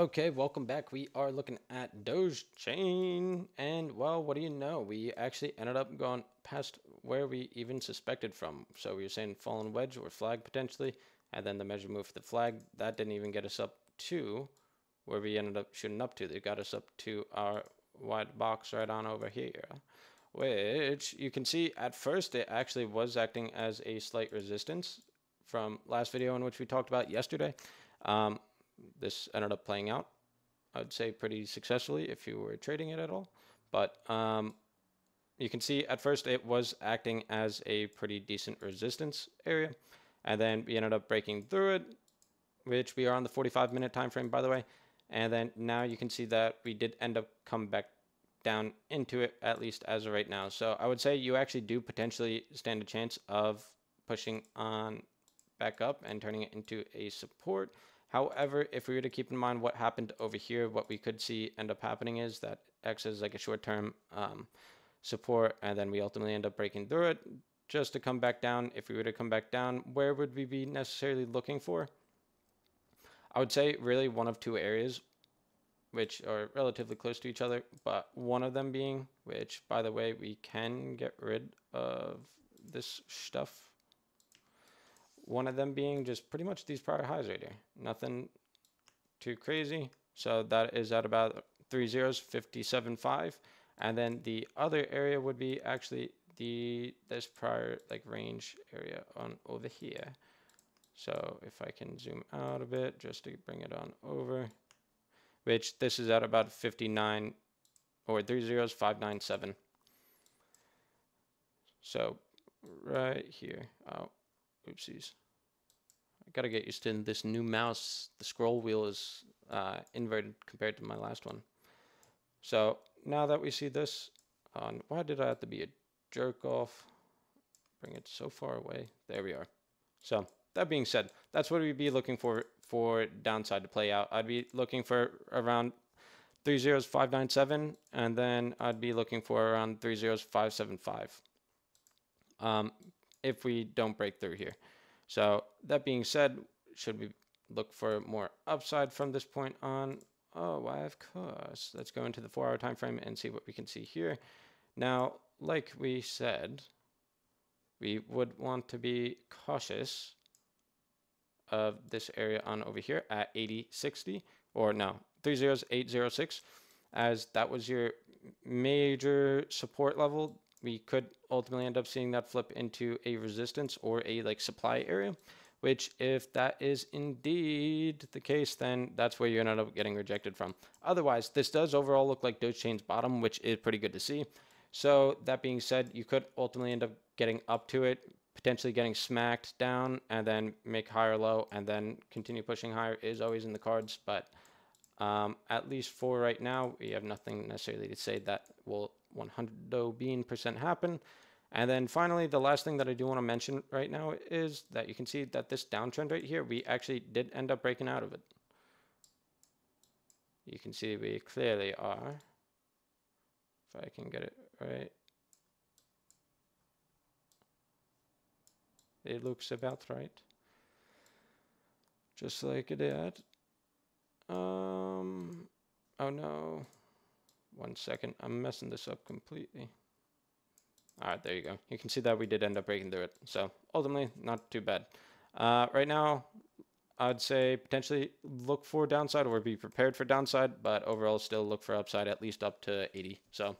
Okay, welcome back. We are looking at Doge Chain, and well, what do you know? We actually ended up going past where we even suspected from. So we were saying fallen wedge or flag potentially, and then the measure move for the flag. That didn't even get us up to where we ended up shooting up to. They got us up to our white box right on over here, which you can see at first it actually was acting as a slight resistance from last video in which we talked about yesterday. Um, this ended up playing out, I'd say pretty successfully if you were trading it at all. But um, you can see at first it was acting as a pretty decent resistance area. And then we ended up breaking through it, which we are on the 45 minute time frame, by the way. And then now you can see that we did end up come back down into it, at least as of right now. So I would say you actually do potentially stand a chance of pushing on back up and turning it into a support. However, if we were to keep in mind what happened over here, what we could see end up happening is that X is like a short-term um, support, and then we ultimately end up breaking through it just to come back down. If we were to come back down, where would we be necessarily looking for? I would say really one of two areas, which are relatively close to each other, but one of them being, which by the way, we can get rid of this stuff one of them being just pretty much these prior highs right here. Nothing too crazy. So that is at about three zeros, 57.5. And then the other area would be actually the this prior like range area on over here. So if I can zoom out a bit just to bring it on over, which this is at about 59 or three zeros, 597. So right here, oh, oopsies. I gotta get used to this new mouse. The scroll wheel is uh, inverted compared to my last one. So now that we see this, on why did I have to be a jerk off? Bring it so far away. There we are. So that being said, that's what we'd be looking for for downside to play out. I'd be looking for around three zeros five nine seven, and then I'd be looking for around three zeros five seven five. Um, if we don't break through here. So that being said, should we look for more upside from this point on? Oh, why of course. Let's go into the four hour time frame and see what we can see here. Now, like we said, we would want to be cautious of this area on over here at 8060 or no 30806 as that was your major support level we could ultimately end up seeing that flip into a resistance or a like supply area which if that is indeed the case then that's where you end up getting rejected from. Otherwise this does overall look like Dogechain's bottom which is pretty good to see. So that being said you could ultimately end up getting up to it potentially getting smacked down and then make higher low and then continue pushing higher is always in the cards but um, at least for right now we have nothing necessarily to say that will 100 bean percent happen. And then finally, the last thing that I do want to mention right now is that you can see that this downtrend right here, we actually did end up breaking out of it. You can see we clearly are. If I can get it right. It looks about right. Just like it did. Um, oh no. One second, I'm messing this up completely. All right, there you go. You can see that we did end up breaking through it. So ultimately, not too bad. Uh, right now, I'd say potentially look for downside or be prepared for downside, but overall still look for upside at least up to 80. So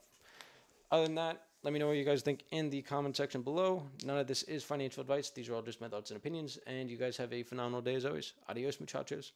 other than that, let me know what you guys think in the comment section below. None of this is financial advice. These are all just my thoughts and opinions, and you guys have a phenomenal day as always. Adios, muchachos.